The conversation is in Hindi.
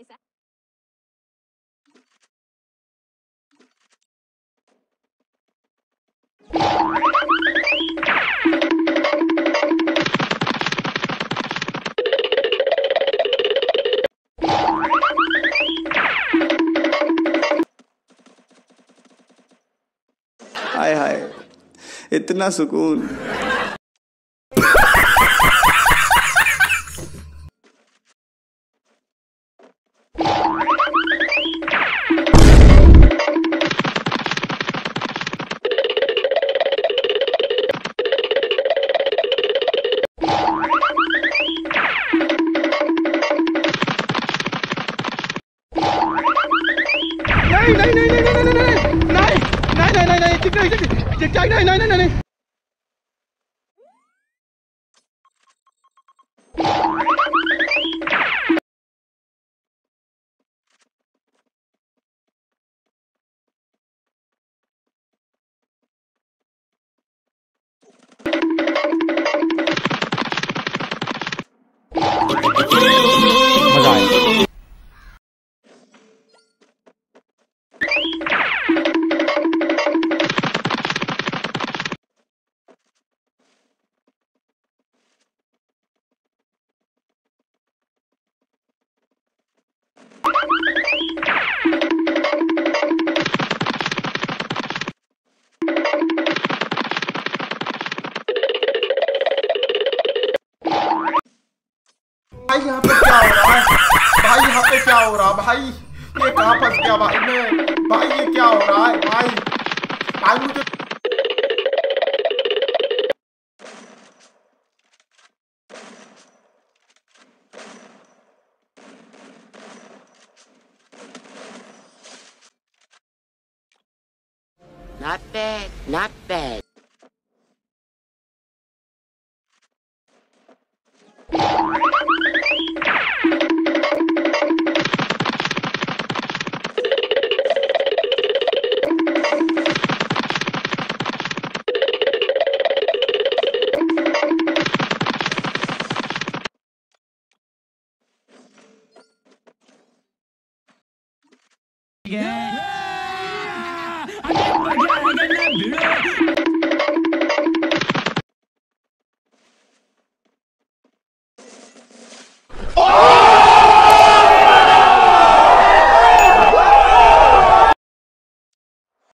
is that? हाय हाय इतना सुकून này này này này này này này này này này này này này này này này này này भाई यहाँ पे क्या हो रहा है? भाई यहाँ पे क्या हो रहा है? भाई ये कहाँ फंस गया भाई मैं? भाई ये क्या हो रहा है? भाई भाई मुझे Not bad, not bad. again. Yeah! yeah! I'm getting my